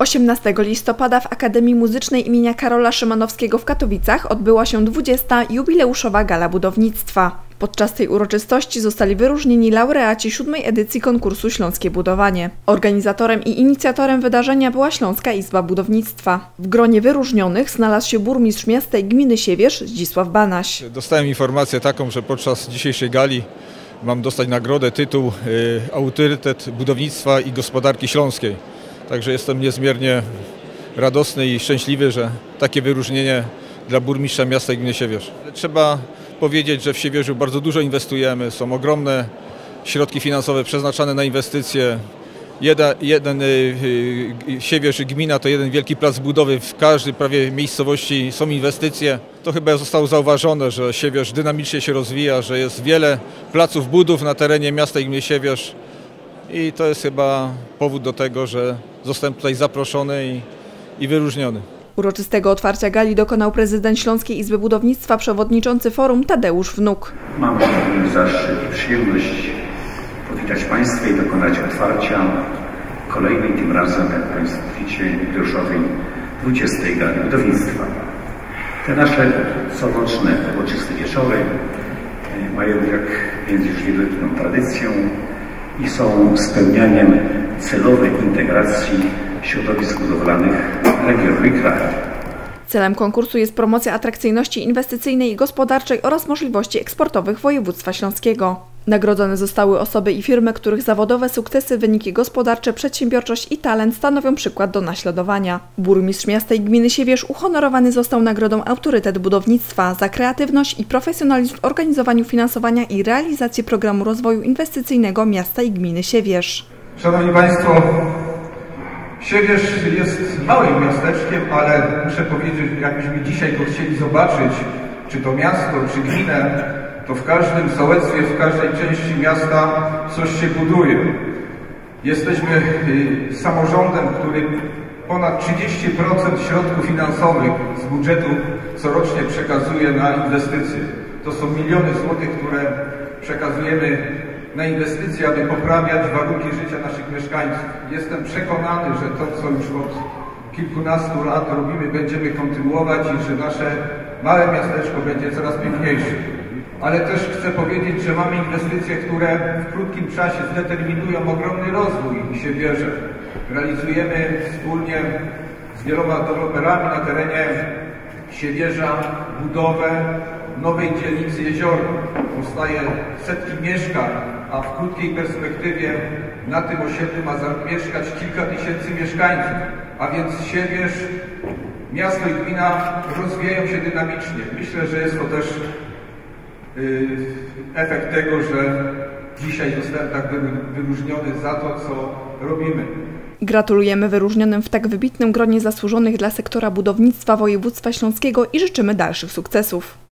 18 listopada w Akademii Muzycznej imienia Karola Szymanowskiego w Katowicach odbyła się 20. jubileuszowa gala budownictwa. Podczas tej uroczystości zostali wyróżnieni laureaci siódmej edycji konkursu Śląskie Budowanie. Organizatorem i inicjatorem wydarzenia była Śląska Izba Budownictwa. W gronie wyróżnionych znalazł się burmistrz miasta i gminy Siewierz Zdzisław Banaś. Dostałem informację taką, że podczas dzisiejszej gali mam dostać nagrodę, tytuł y, Autorytet Budownictwa i Gospodarki Śląskiej. Także jestem niezmiernie radosny i szczęśliwy, że takie wyróżnienie dla burmistrza miasta i gminy Siewierz. Trzeba powiedzieć, że w Siewierzu bardzo dużo inwestujemy, są ogromne środki finansowe przeznaczane na inwestycje. Jeden, jeden y, y, Siewierz gmina to jeden wielki plac budowy, w każdej prawie miejscowości są inwestycje. To chyba zostało zauważone, że Siewierz dynamicznie się rozwija, że jest wiele placów budów na terenie miasta i gminy Siewierz i to jest chyba powód do tego, że zostałem tutaj zaproszony i, i wyróżniony. Uroczystego otwarcia gali dokonał prezydent Śląskiej Izby Budownictwa, przewodniczący forum Tadeusz Wnuk. Mam zaszczyt i przyjemność powitać Państwa i dokonać otwarcia kolejnej, tym razem, jak Państwo widzicie, jubileuszowej 20. gali budownictwa. Te nasze coroczne uroczyste wieczory e, mają jak więc już wieloletnią tradycję i są spełnianiem celowej integracji środowisk budowlanych regionu i kraju. Celem konkursu jest promocja atrakcyjności inwestycyjnej i gospodarczej oraz możliwości eksportowych województwa śląskiego. Nagrodzone zostały osoby i firmy, których zawodowe sukcesy, wyniki gospodarcze, przedsiębiorczość i talent stanowią przykład do naśladowania. Burmistrz miasta i gminy Siewierz uhonorowany został nagrodą Autorytet Budownictwa za kreatywność i profesjonalizm w organizowaniu finansowania i realizacji programu rozwoju inwestycyjnego miasta i gminy Siewierz. Szanowni Państwo, Siewierz jest małym miasteczkiem, ale muszę powiedzieć, jakbyśmy dzisiaj go chcieli zobaczyć, czy to miasto, czy gminę, to w każdym sołectwie, w każdej części miasta coś się buduje. Jesteśmy y, samorządem, który ponad 30% środków finansowych z budżetu corocznie przekazuje na inwestycje. To są miliony złotych, które przekazujemy na inwestycje, aby poprawiać warunki życia naszych mieszkańców. Jestem przekonany, że to, co już od kilkunastu lat robimy, będziemy kontynuować i że nasze małe miasteczko będzie coraz piękniejsze. Ale też chcę powiedzieć, że mamy inwestycje, które w krótkim czasie zdeterminują ogromny rozwój i się wierzę. Realizujemy wspólnie z wieloma deweloperami na terenie Siewierza budowę nowej dzielnicy Jezioro. Powstaje setki mieszkań, a w krótkiej perspektywie na tym osiedlu ma zamieszkać kilka tysięcy mieszkańców. A więc Siewierz, miasto i gmina rozwijają się dynamicznie. Myślę, że jest to też yy, efekt tego, że dzisiaj zostałem tak wyróżniony za to, co robimy. Gratulujemy wyróżnionym w tak wybitnym gronie zasłużonych dla sektora budownictwa województwa śląskiego i życzymy dalszych sukcesów.